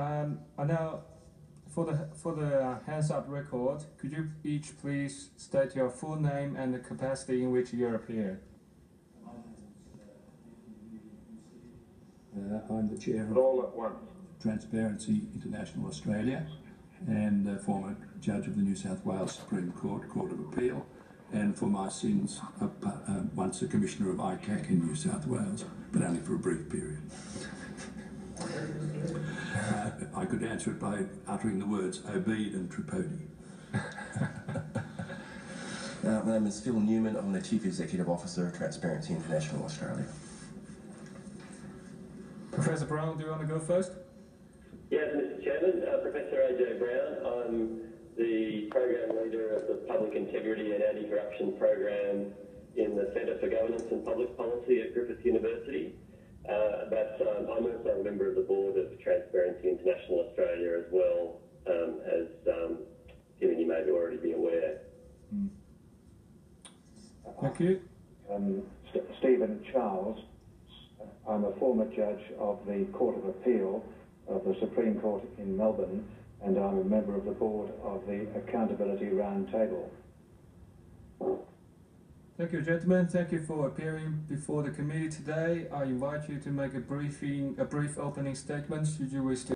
Um, I now, for the for the uh, Hansard record, could you each please state your full name and the capacity in which you appear? Uh, I'm the chair of all at once. Transparency International Australia and uh, former judge of the New South Wales Supreme Court, Court of Appeal, and for my sins, uh, uh, once a commissioner of ICAC in New South Wales, but only for a brief period. I could answer it by uttering the words Obeid and Tripodi. Uh, my name is Phil Newman. I'm the Chief Executive Officer of Transparency International Australia. Professor Brown, do you want to go first? Yes, Mr. Chairman. Uh, Professor AJ Brown. I'm the program leader of the Public Integrity and Anti-Corruption program in the Centre for Governance and Public Policy at Griffith University. Uh, but um, I'm also a member of the board of Transparency International Australia as well, um, as um, Tim and you may already be aware. Thank you. Um, St- Stephen Charles. I'm a former judge of the Court of Appeal of the Supreme Court in Melbourne, and I'm a member of the board of the Accountability Roundtable. Thank you, gentlemen. Thank you for appearing before the committee today. I invite you to make a briefing, a brief opening statement. Should you wish to